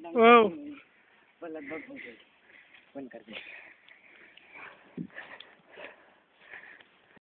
ओ लगभग हो गई। बंद कर दे।